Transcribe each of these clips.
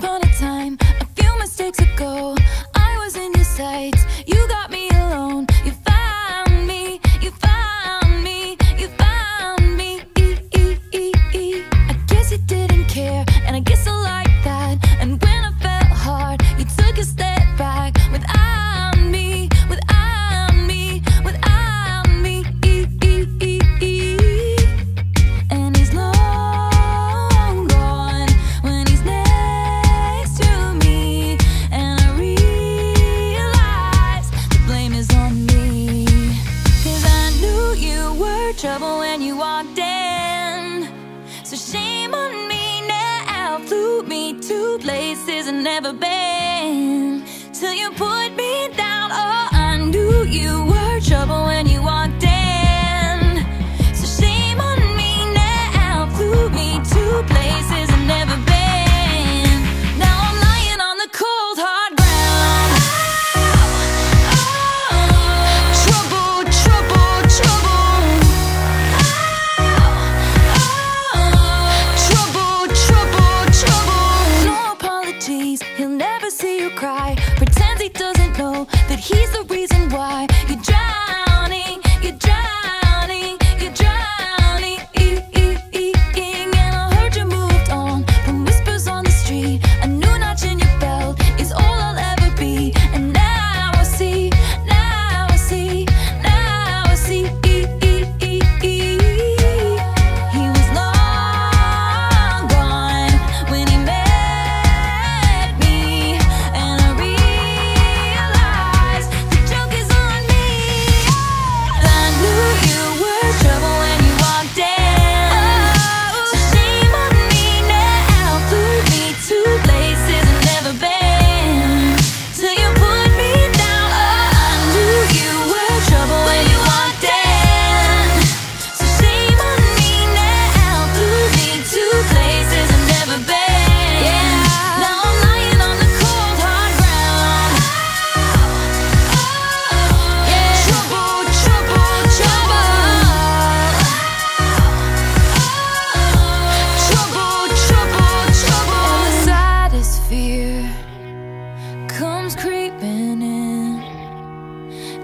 upon a time, a few mistakes ago, I was in your sights. You got never been that he's the reason why you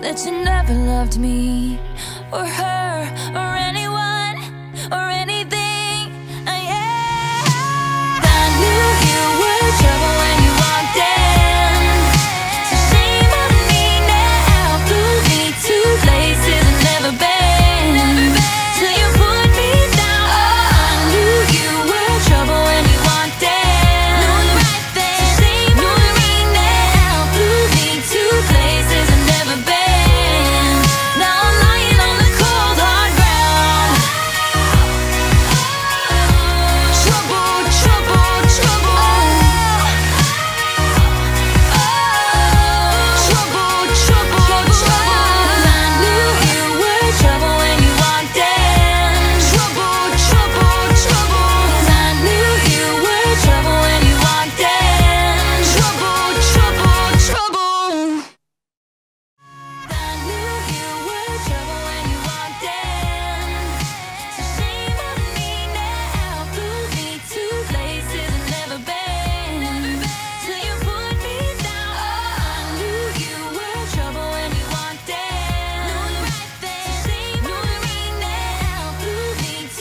that you never loved me or her or